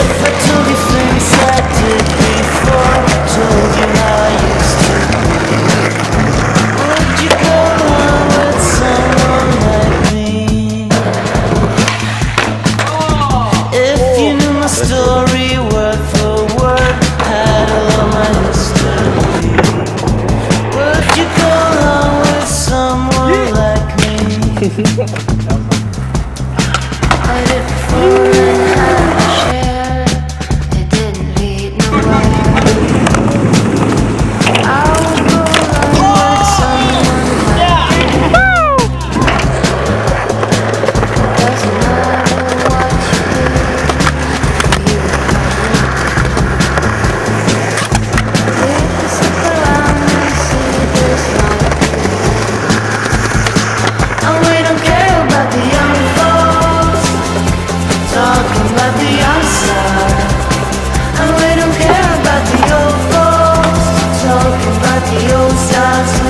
It's talking about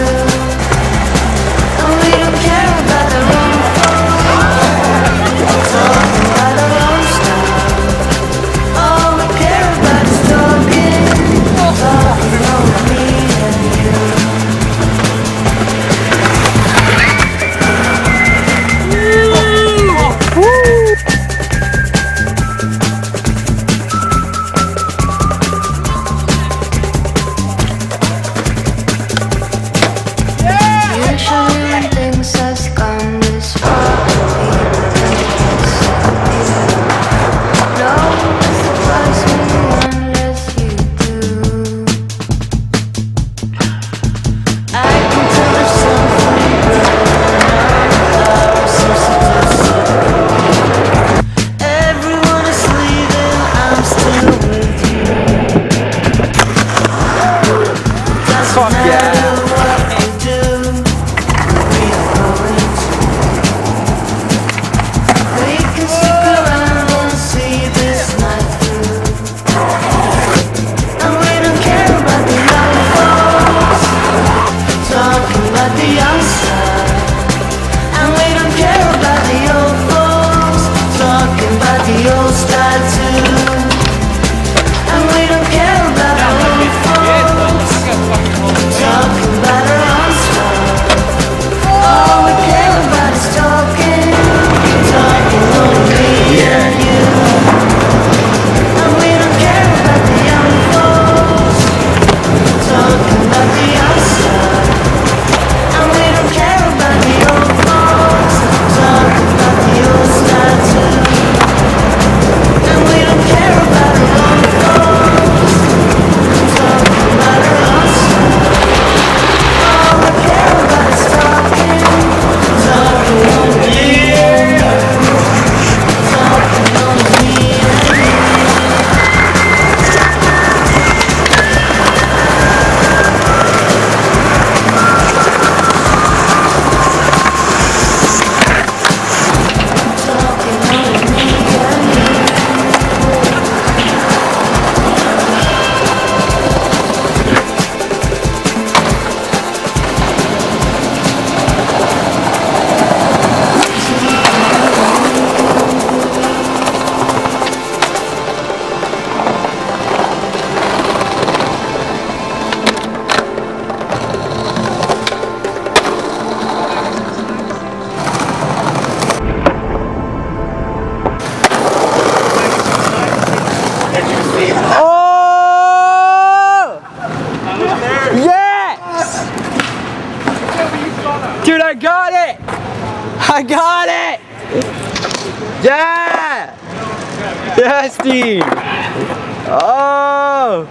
I got it! Yeah! Yes, Steve! Oh!